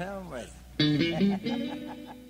have.